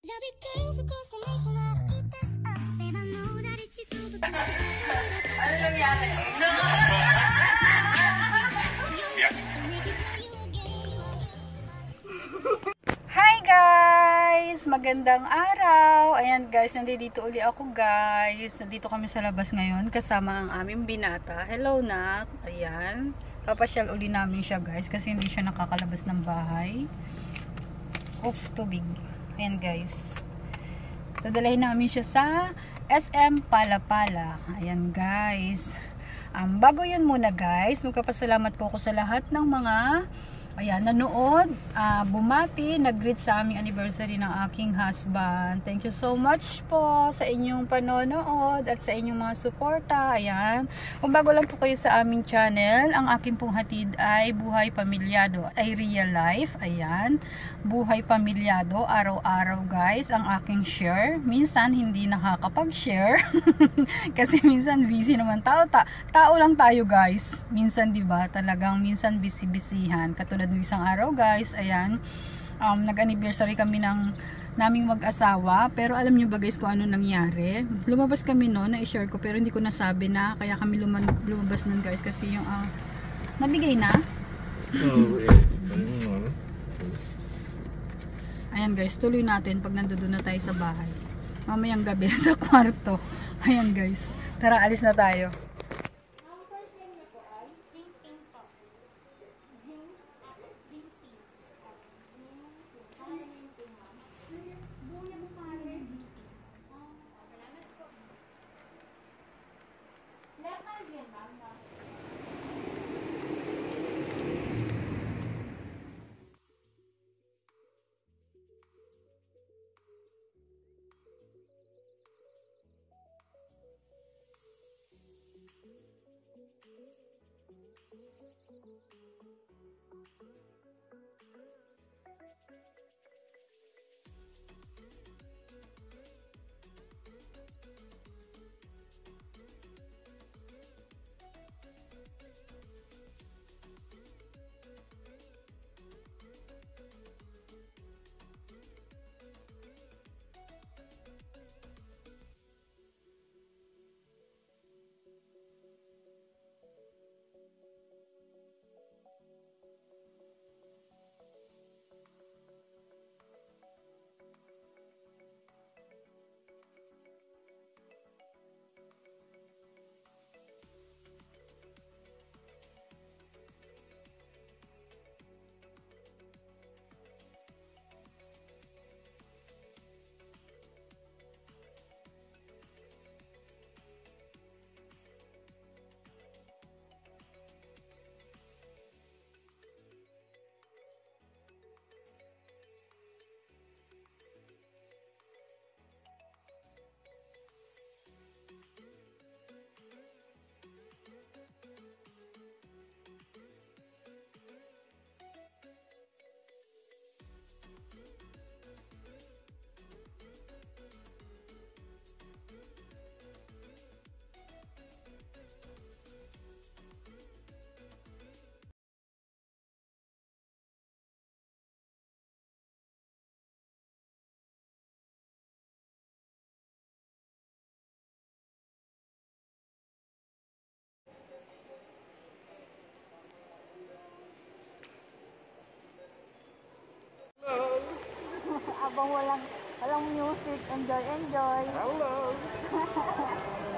Ano nangyari? Hi guys! Magandang araw! Ayan guys, nandito uli ako guys. Nandito kami sa labas ngayon kasama ang aming binata. Hello nak! Ayan. Papasyal uli namin siya guys kasi hindi siya nakakalabas ng bahay. Oops, tubig. Ayan guys. Dadalahin namin siya sa SM Palapala. Ayan guys. Um, bago yun muna guys, magpapasalamat po ako sa lahat ng mga ayan, nanood, ah, bumati, nag-greet sa aming anniversary ng aking husband. Thank you so much po sa inyong panonood at sa inyong mga suporta. Ayan. Kung bago lang po kayo sa aming channel, ang aking pong hatid ay Buhay Pamilyado. Ay real life. Ayan. Buhay Pamilyado. Araw-araw guys, ang aking share. Minsan hindi nakakapag-share. Kasi minsan busy naman tao. Ta tao lang tayo guys. Minsan 'di ba talagang minsan busy-busyhan. Katulad ng isang araw guys, ayan. Um, nag-anniversary kami ng naming mag-asawa. Pero alam nyo ba guys kung ano nangyari? Lumabas kami no, na-share ko pero hindi ko nasabi na kaya kami luman lumabas nun guys kasi yung ah, nabigay na. Ayan guys, tuloy natin pag nandoon na tayo sa bahay. Mamayang gabi sa kwarto. Ayan guys. Tara, alis na tayo. Thank you. Abang walang, walang music, enjoy, enjoy. Hello!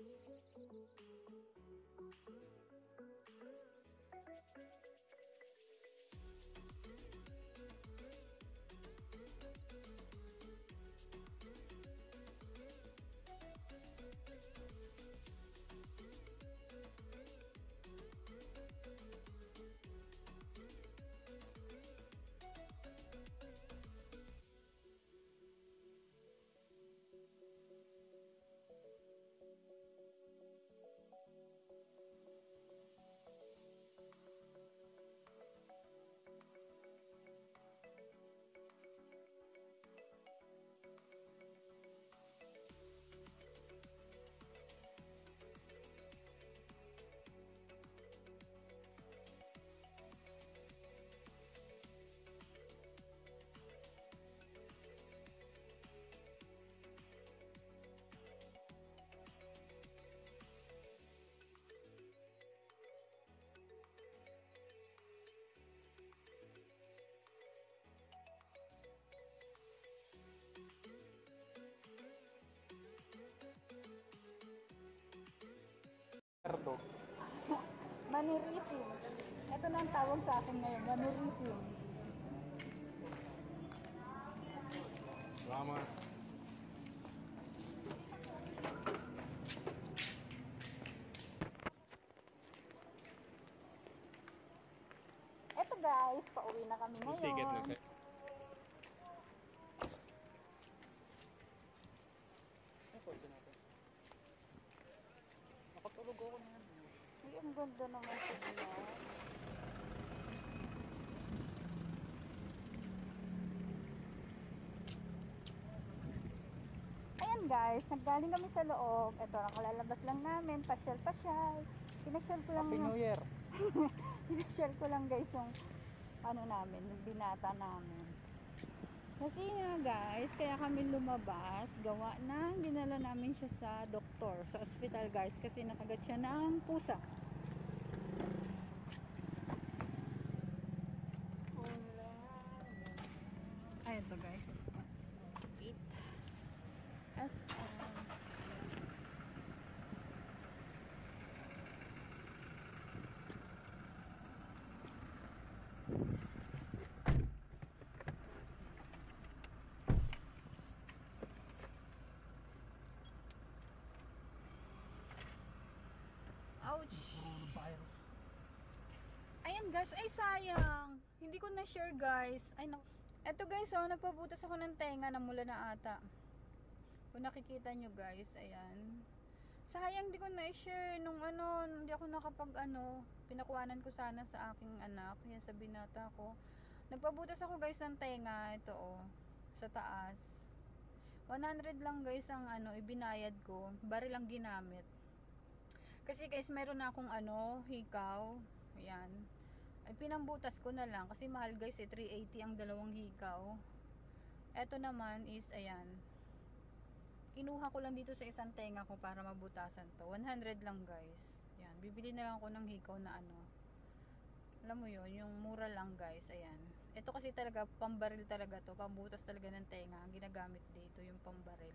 Thank you. Mannerism. Ito na ang tawag sa akin ngayon, mannerism. Salamat. Ito guys, pauwi na kami Yung ticket na ngayon. sa... Nakatulog ako na yan. Ay, ang ganda naman sa sila. Ayan guys, naggaling kami sa loob. Ito, nakalalabas lang namin, pasyal-pasyal. Pinasyal ko lang Happy New Year. Pinasyal ko lang guys yung ano namin, yung binata namin. Kasi nga guys, kaya kami lumabas, gawa na, dinala namin siya sa doktor, sa ospital guys, kasi nakagat siya ng pusa. Ayan to guys. Wait. As, um, Ouch! Ayan guys, ay sayang. Hindi ko na share guys. Ay nak Eto guys, oh, nagpabutas ako ng tenga na mula na ata. Kung nakikita nyo guys, ayan. Sayang di ko na share nung ano, hindi ako nakapag ano, pinakuanan ko sana sa aking anak, yan sa binata ko. Nagpabutas ako guys ng tenga, ito oh, sa taas. 100 lang guys ang ano, ibinayad ko. Bari lang ginamit. Kasi guys, meron na akong ano, hikaw. Ayan. Ay, pinambutas ko na lang. Kasi mahal guys, eh, 380 ang dalawang hikaw. Ito naman is, ayan. Kinuha ko lang dito sa isang tenga ko para mabutasan to. 100 lang guys. Ayan. Bibili na lang ako ng hikaw na ano. Alam mo yon yung mura lang guys. Ayan. Ito kasi talaga, pambaril talaga to. Pambutas talaga ng tenga. Ang ginagamit dito, yung pambaril.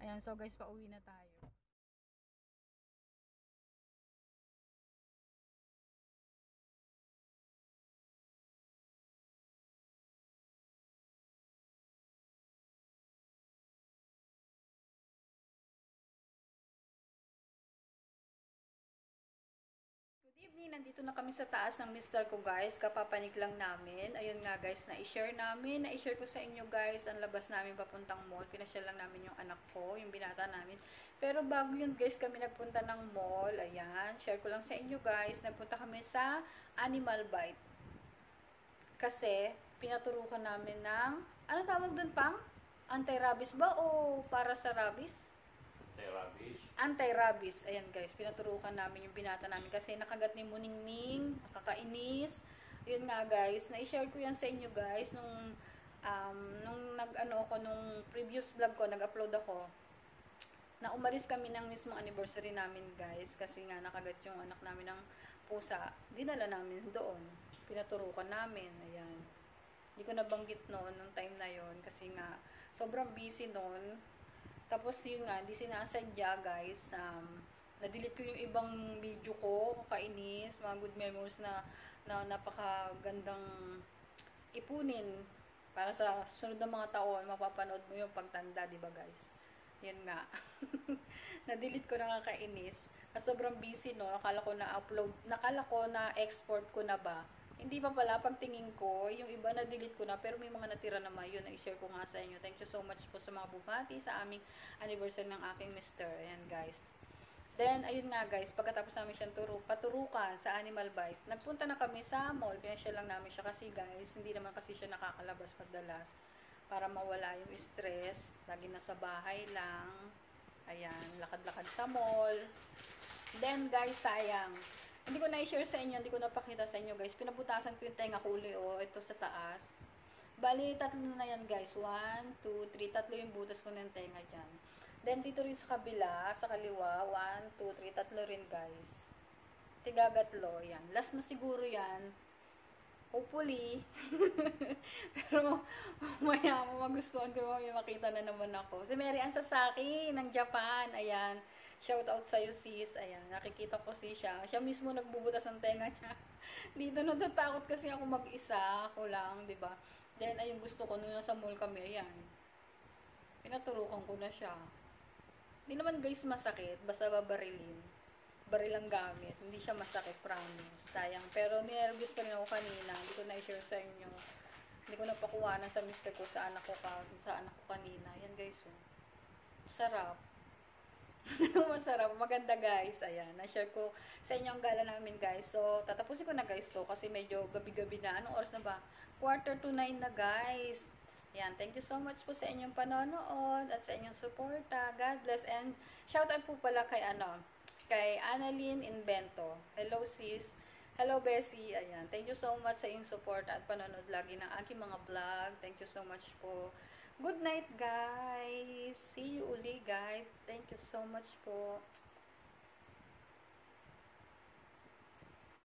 Ayan, so guys, pauwi na tayo. Evening, nandito na kami sa taas ng Mr. ko guys, kapapanik lang namin. Ayun nga guys, na-share namin, na-share ko sa inyo guys, ang labas namin papuntang mall. Pinasyal lang namin yung anak ko, yung binata namin. Pero bago yun guys, kami nagpunta ng mall, ayan, share ko lang sa inyo guys, nagpunta kami sa Animal Bite. Kasi, pinaturukan namin ng, ano tawag dun pang? Anti-rabies ba o para sa rabies? Terabies. anti-rabies. Ayan guys, pinaturukan namin yung binata namin kasi nakagat ni Muningning, nakakainis. Yun nga guys, na-share ko yan sa inyo guys nung um, nung nag-ano ako nung previous vlog ko, nag-upload ako. Na umalis kami ng mismong anniversary namin guys kasi nga nakagat yung anak namin ng pusa. Dinala namin doon. Pinaturukan namin. Ayan. Hindi ko nabanggit noon nung time na yon kasi nga sobrang busy noon Tapos yun nga, hindi sinasadya guys. Um, na-delete ko yung ibang video ko, kakainis, mga good memories na, na napakagandang ipunin para sa sunod na mga taon, mapapanood mo yung pagtanda, di ba guys? Yan nga. Na-delete ko na kakainis. Kasi sobrang busy, no? Nakala ko na upload, nakala ko na export ko na ba. Hindi pa pala, pagtingin ko, yung iba na-delete ko na, pero may mga natira naman yun, na-share ko nga sa inyo. Thank you so much po sa mga bumati sa aming anniversary ng aking mister. Ayan guys. Then, ayun nga guys, pagkatapos namin siyang turu paturukan sa Animal Bite, nagpunta na kami sa mall. Pinasya lang namin siya kasi guys, hindi naman kasi siya nakakalabas madalas para mawala yung stress. Lagi nasa bahay lang. Ayan, lakad-lakad sa mall. Then guys, sayang. Hindi ko na-share sa inyo, hindi ko napakita sa inyo guys. Pinabutasan ko yung tenga kuli oh, ito sa taas. Bali, tatlo na yan guys. One, two, three. Tatlo yung butas ko ng tenga dyan. Then, dito rin sa kabila, sa kaliwa. One, two, three. Tatlo rin guys. Tigagatlo. Yan. Last na siguro yan. Hopefully. Pero, maya mo magustuhan ko makita na naman ako. Si Mary Ann Sasaki ng Japan. Ayan. Shout out sa'yo sis. Ayan. Nakikita ko si siya. Siya mismo nagbubutas ng tenga niya. Dito natatakot kasi ako mag-isa. Ako lang, ba? Then, ayun gusto ko nung nasa mall kami. Ayan. Pinaturukan ko na siya. Hindi naman guys masakit. Basta babarilin baril ang gamit. Hindi siya masakit, promise. Sayang. Pero nervous pa rin ako kanina. Hindi ko na-share sa inyo. Hindi ko napakuhanan sa mister ko sa anak ko, ka, sa anak ko kanina. Yan guys, oh. Sarap. Masarap. Maganda guys. Ayan. Na-share ko sa inyo ang gala namin guys. So, tatapusin ko na guys to kasi medyo gabi-gabi na. Anong oras na ba? Quarter to nine na guys. Yan, thank you so much po sa inyong panonood at sa inyong suporta. God bless. And shout out po pala kay ano, kay Annalyn Invento. Hello sis. Hello Bessie. Ayan. Thank you so much sa inyong support at panonood lagi ng aking mga vlog. Thank you so much po. Good night guys. See you uli guys. Thank you so much po.